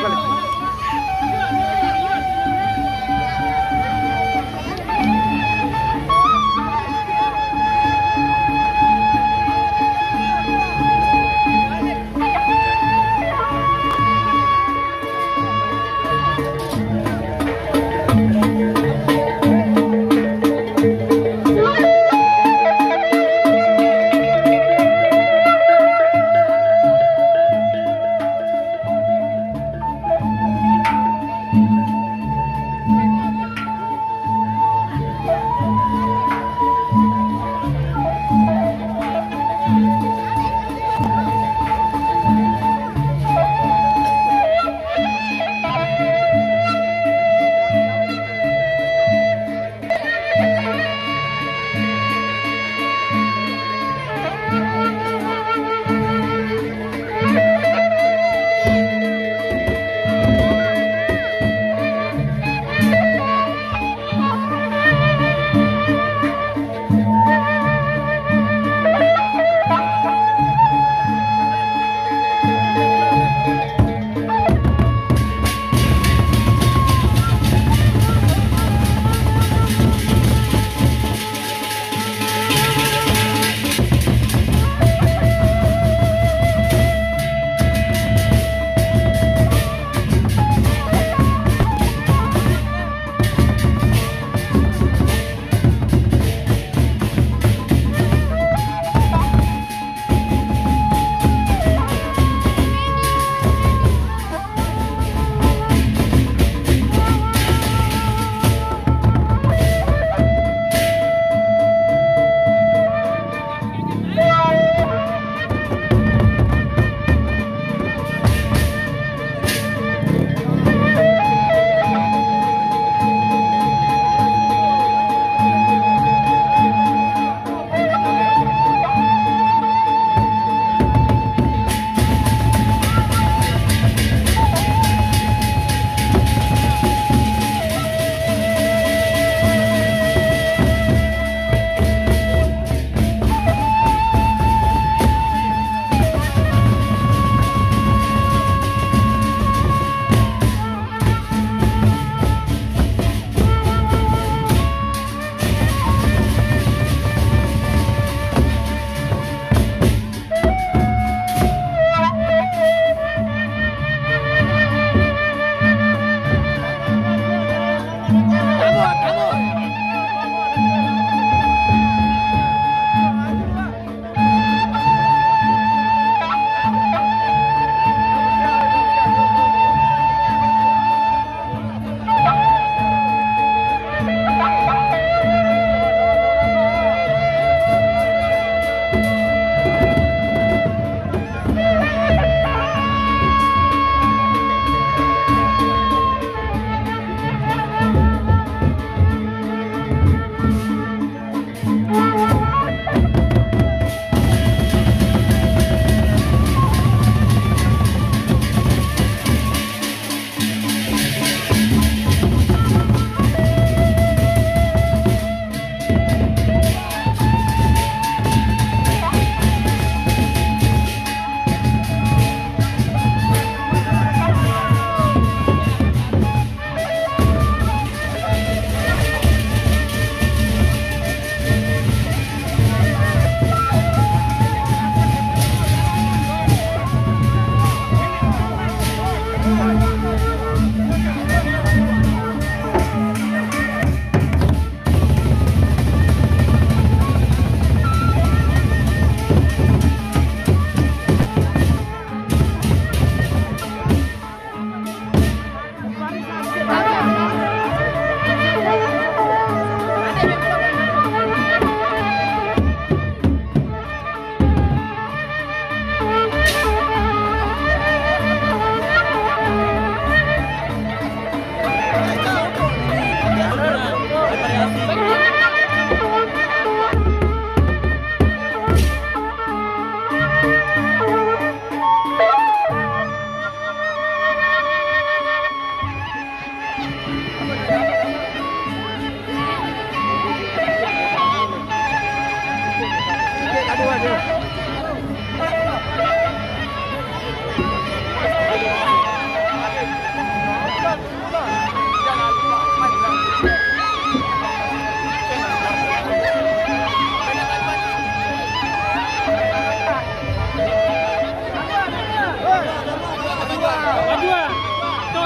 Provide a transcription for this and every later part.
快来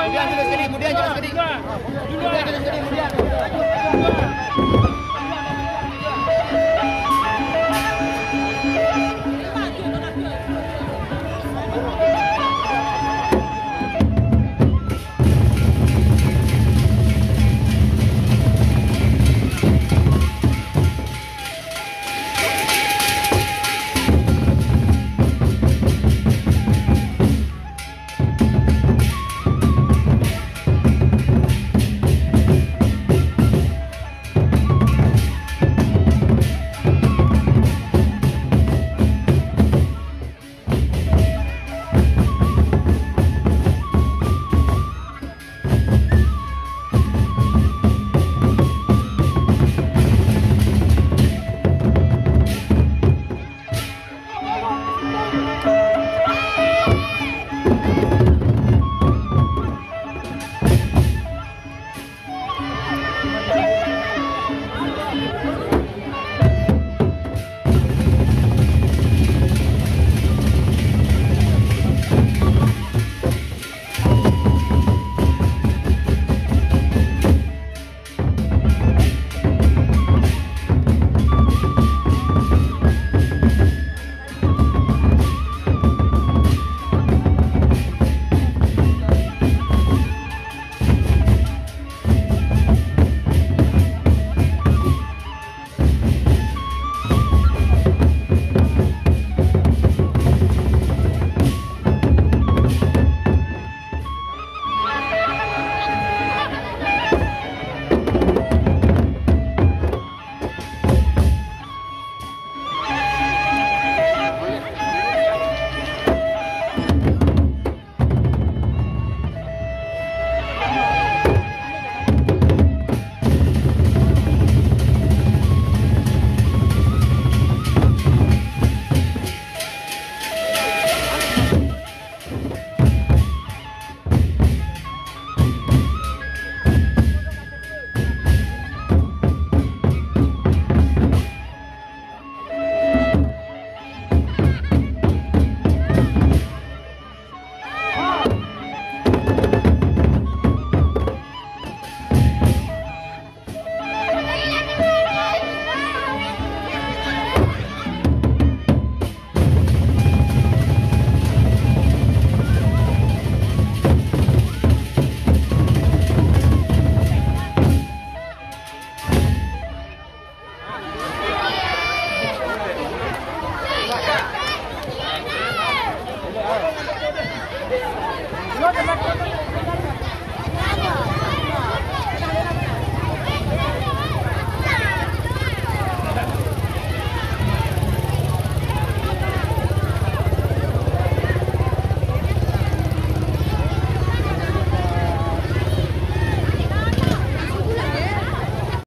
Kemudian jelas kemudian jelas kemudian jelas kemudian.